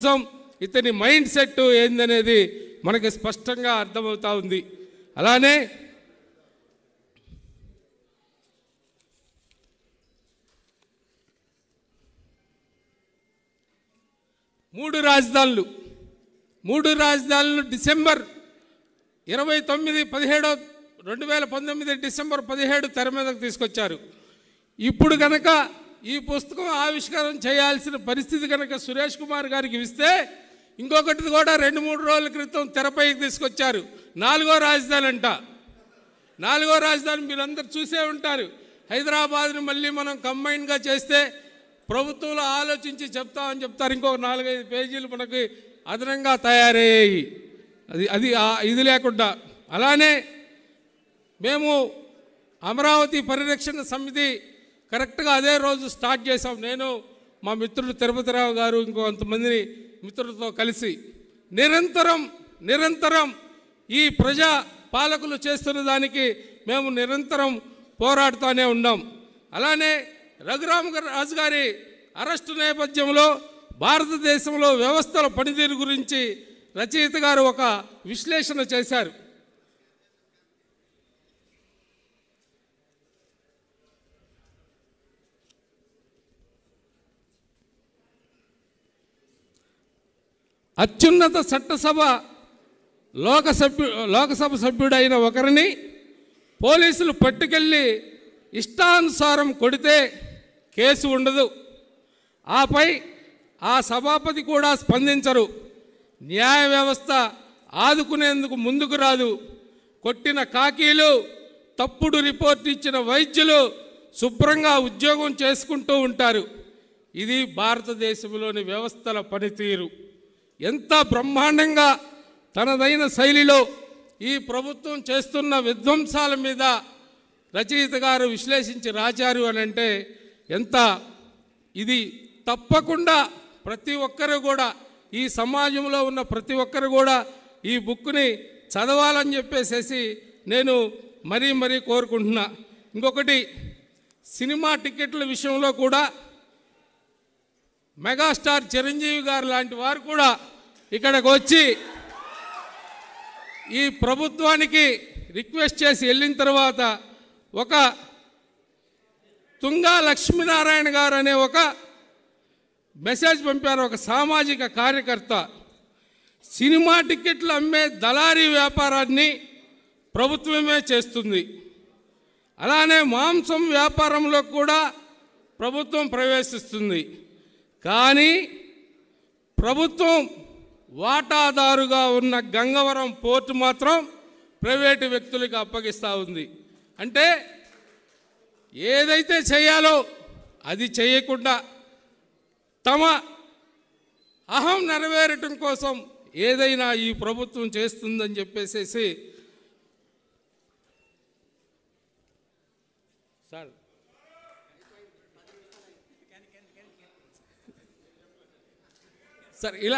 కోసం ఇతని mind set ఏందనేది మనకి స్పష్టంగా అర్థమవుతా ఉంది. అలానే మూడు రాజధానులు మూడు రాజధానులు డిసెంబర్ ఇరవై తొమ్మిది పదిహేడో రెండు వేల పంతొమ్మిది డిసెంబర్ పదిహేడు తెర మీదకు తీసుకొచ్చారు. ఇప్పుడు కనుక ఈ పుస్తకం ఆవిష్కారం చేయాల్సిన పరిస్థితి కనుక సురేష్ కుమార్ గారికి ఇస్తే ఇంకొకటి కూడా రెండు మూడు రోజుల క్రితం తెరపైకి తీసుకొచ్చారు. నాలుగో రాజధాని అంట. నాలుగో రాజధాని మీరందరూ చూసే ఉంటారు. హైదరాబాద్ని మళ్ళీ మనం కంబైన్గా చేస్తే ప్రభుత్వంలో ఆలోచించి చెప్తామని చెప్తారు. ఇంకొక నాలుగైదు పేజీలు మనకి అదనంగా తయారయ్యాయి. అది అది ఇది లేకుండా. అలానే మేము అమరావతి పరిరక్షణ సమితి కరెక్ట్గా అదే రోజు స్టార్ట్ చేసాం నేను మా మిత్రుడు తిరుపతిరావు గారు ఇంకో కొంతమందిని మిత్రులతో కలిసి నిరంతరం నిరంతరం ఈ ప్రజా పాలకులు చేస్తున్న దానికి మేము నిరంతరం పోరాడుతూనే ఉన్నాం. అలానే రఘురామ రాజు గారి అరెస్టు నేపథ్యంలో భారతదేశంలో వ్యవస్థల పనితీరు గురించి రచయిత గారు ఒక విశ్లేషణ చేశారు. అత్యున్నత చట్టసభ లోక సభ్యు లోకసభ సభ్యుడైన ఒకరిని పోలీసులు పట్టుకెళ్ళి ఇష్టానుసారం కొడితే కేసు ఉండదు. ఆపై ఆ సభాపతి కూడా స్పందించరు. న్యాయ వ్యవస్థ ఆదుకునేందుకు ముందుకు రాదు. కొట్టిన కాకీలు తప్పుడు రిపోర్ట్ ఇచ్చిన వైద్యులు శుభ్రంగా ఉద్యోగం చేసుకుంటూ ఉంటారు. ఇది భారతదేశంలోని వ్యవస్థల పనితీరు. ఎంత బ్రహ్మాండంగా తనదైన శైలిలో ఈ ప్రభుత్వం చేస్తున్న విధ్వంసాల మీద రచయిత గారు విశ్లేషించి రాచారు అని అంటే ఎంత ఇది తప్పకుండా ప్రతి ఒక్కరు కూడా ఈ సమాజంలో ఉన్న ప్రతి ఒక్కరు కూడా ఈ బుక్ని చదవాలని చెప్పేసేసి నేను మరీ మరీ కోరుకుంటున్నా. ఇంకొకటి సినిమా టికెట్ల విషయంలో కూడా మెగాస్టార్ చిరంజీవి గారు లాంటి వారు కూడా ఇక్కడికి వచ్చి ఈ ప్రభుత్వానికి రిక్వెస్ట్ చేసి వెళ్ళిన తర్వాత ఒక తుంగా లక్ష్మీనారాయణ గారు అనే ఒక మెసేజ్ పంపారు. ఒక సామాజిక కార్యకర్త. సినిమా టికెట్లు అమ్మే దళారీ వ్యాపారాన్ని ప్రభుత్వమే చేస్తుంది. అలానే మాంసం వ్యాపారంలో కూడా ప్రభుత్వం ప్రవేశిస్తుంది. కానీ ప్రభుత్వం వాటాదారుగా ఉన్న గంగవరం పోర్టు మాత్రం ప్రైవేటు వ్యక్తులకు అప్పగిస్తూ ఉంది. అంటే ఏదైతే చేయాలో అది చేయకుండా తమ అహం నెరవేరటం కోసం ఏదైనా ఈ ప్రభుత్వం చేస్తుందని చెప్పేసేసి సార్ సార్ ఇలా